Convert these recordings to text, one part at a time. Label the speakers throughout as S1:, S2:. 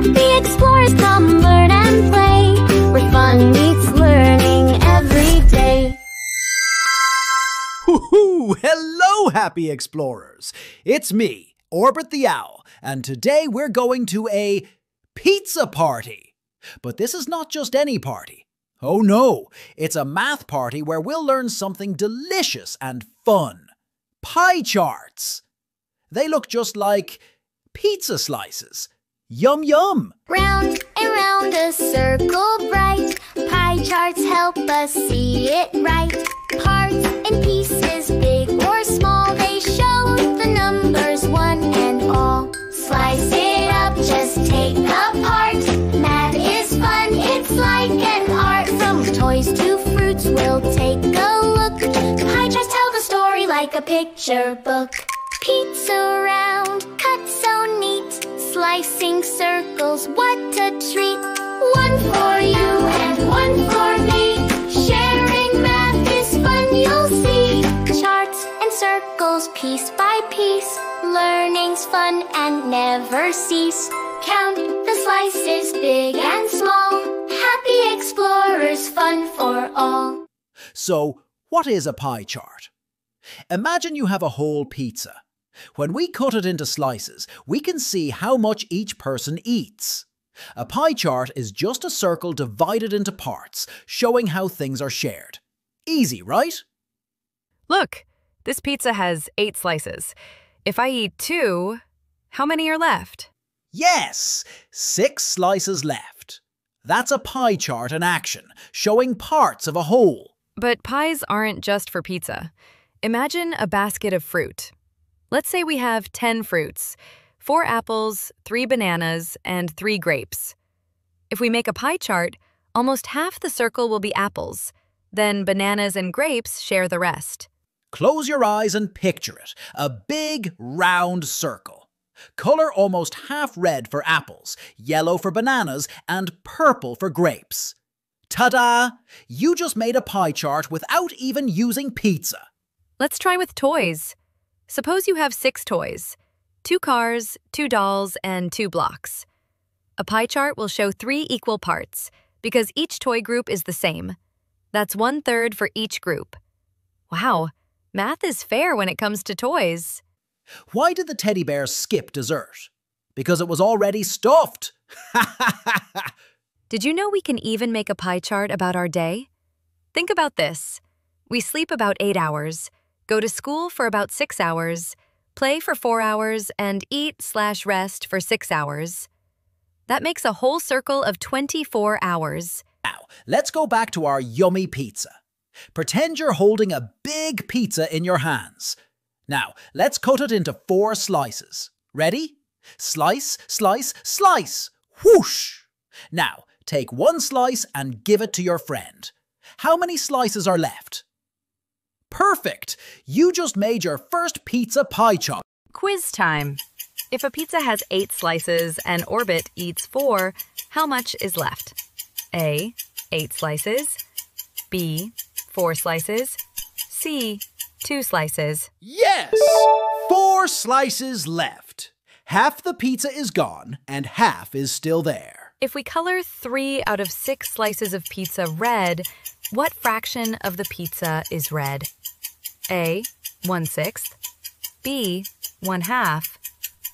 S1: Happy explorers come learn and play. Where fun meets learning every day.
S2: Hoo-hoo! Hello, happy explorers! It's me, Orbit the Owl, and today we're going to a pizza party. But this is not just any party. Oh no, it's a math party where we'll learn something delicious and fun. Pie charts! They look just like pizza slices. Yum yum!
S1: Round and round a circle bright. Pie charts help us see it right. Parts and pieces, big or small, they show the numbers one and all. Slice it up, just take apart. Math is fun, it's like an art. From toys to fruits, we'll take a look. Pie charts tell the story like a picture book. Pizza Slicing circles, what a treat. One for you and one for me. Sharing math is fun, you'll see. Charts and circles, piece by piece. Learning's fun and never cease. Count the slices, big and small. Happy explorers, fun for all.
S2: So, what is a pie chart? Imagine you have a whole pizza. When we cut it into slices, we can see how much each person eats. A pie chart is just a circle divided into parts, showing how things are shared. Easy, right?
S3: Look, this pizza has eight slices. If I eat two, how many are left?
S2: Yes, six slices left. That's a pie chart in action, showing parts of a whole.
S3: But pies aren't just for pizza. Imagine a basket of fruit. Let's say we have 10 fruits four apples, three bananas, and three grapes. If we make a pie chart, almost half the circle will be apples. Then bananas and grapes share the rest.
S2: Close your eyes and picture it a big, round circle. Color almost half red for apples, yellow for bananas, and purple for grapes. Ta da! You just made a pie chart without even using pizza.
S3: Let's try with toys. Suppose you have six toys two cars, two dolls, and two blocks. A pie chart will show three equal parts because each toy group is the same. That's one third for each group. Wow, math is fair when it comes to toys.
S2: Why did the teddy bear skip dessert? Because it was already stuffed.
S3: Did you know we can even make a pie chart about our day? Think about this. We sleep about eight hours, go to school for about six hours, play for four hours, and eat slash rest for six hours. That makes a whole circle of 24 hours.
S2: Now, let's go back to our yummy pizza. Pretend you're holding a big pizza in your hands. Now, let's cut it into four slices. Ready? Slice, slice, slice! Whoosh! Now, take one slice and give it to your friend. How many slices are left? Perfect! You just made your first pizza pie chart.
S3: Quiz time. If a pizza has eight slices and Orbit eats four, how much is left? A. Eight slices. B. Four slices. C. Two slices.
S2: Yes! Four slices left. Half the pizza is gone and half is still there.
S3: If we color three out of six slices of pizza red, what fraction of the pizza is red? A. One sixth. B. One half.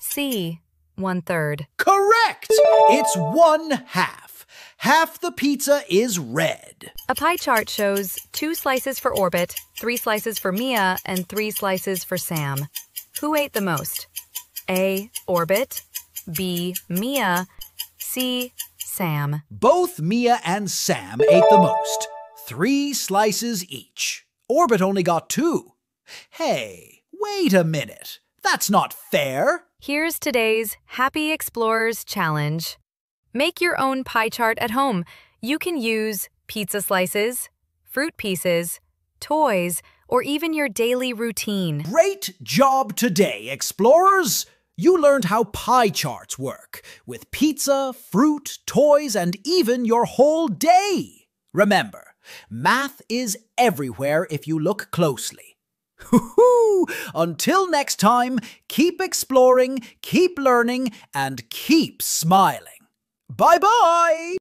S3: C. One third.
S2: Correct! It's one half. Half the pizza is red.
S3: A pie chart shows two slices for Orbit, three slices for Mia, and three slices for Sam. Who ate the most? A. Orbit. B. Mia. C. Sam.
S2: Both Mia and Sam ate the most. Three slices each. Orbit only got two. Hey, wait a minute. That's not fair.
S3: Here's today's Happy Explorers Challenge. Make your own pie chart at home. You can use pizza slices, fruit pieces, toys, or even your daily routine.
S2: Great job today, explorers! You learned how pie charts work with pizza, fruit, toys, and even your whole day. Remember, math is everywhere if you look closely. Until next time, keep exploring, keep learning, and keep smiling. Bye bye!